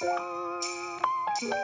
Música